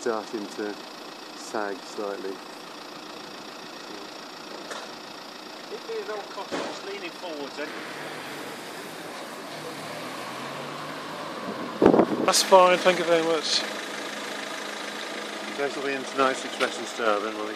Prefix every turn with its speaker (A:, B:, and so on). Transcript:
A: starting to sag slightly.
B: It'd old cottage just leaning forwards then.
C: That's fine, thank you very much.
A: Those will be in tonight's Express & Star then, Molly.